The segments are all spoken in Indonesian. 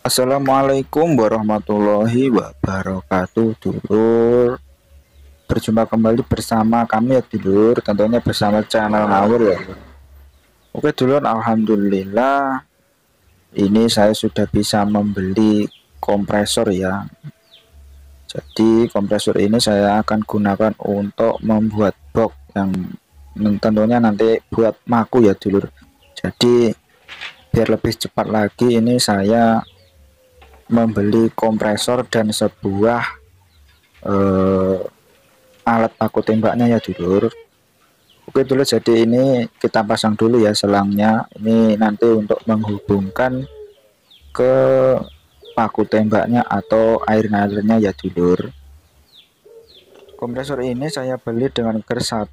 Assalamualaikum warahmatullahi wabarakatuh. Dulur. Berjumpa kembali bersama kami ya dulur. Tentunya bersama channel Ngawur ya. Oke dulur Alhamdulillah. Ini saya sudah bisa membeli kompresor ya. Jadi kompresor ini saya akan gunakan untuk membuat box yang tentunya nanti buat maku ya dulur. Jadi biar lebih cepat lagi ini saya membeli kompresor dan sebuah uh, alat paku tembaknya ya dulur. Oke dulu jadi ini kita pasang dulu ya selangnya. Ini nanti untuk menghubungkan ke paku tembaknya atau air nalirnya ya dulur. Kompresor ini saya beli dengan ker 1.150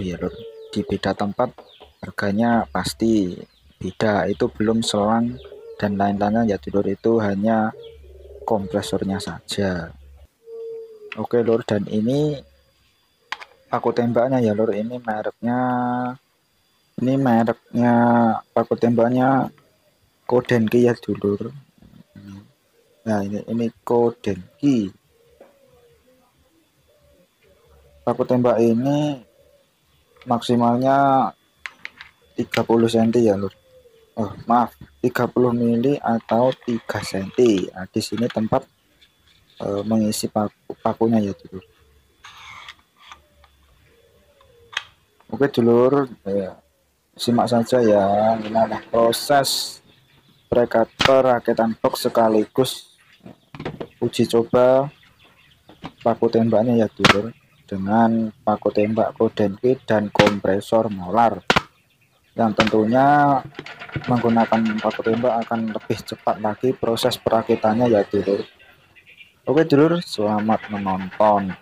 ya lur di beda tempat harganya pasti beda. Itu belum selang dan lain-lainnya ya dulur itu hanya kompresornya saja. Oke lur dan ini paku tembaknya ya lur. Ini mereknya ini mereknya paku tembaknya Kodenki ya dulur nah ini ini Kodenki paku tembak ini maksimalnya 30 cm ya lur oh maaf 30 mili atau 3 cm nah, di sini tempat e, mengisi paku, pakunya ya dulur oke dulur ya, simak saja ya. Ini adalah proses prekat perakitan box sekaligus uji coba paku tembaknya ya dulur dengan paku tembak kodenki dan kompresor molar. Yang tentunya menggunakan paku tembak akan lebih cepat lagi proses perakitannya ya dulur. Oke dulur selamat menonton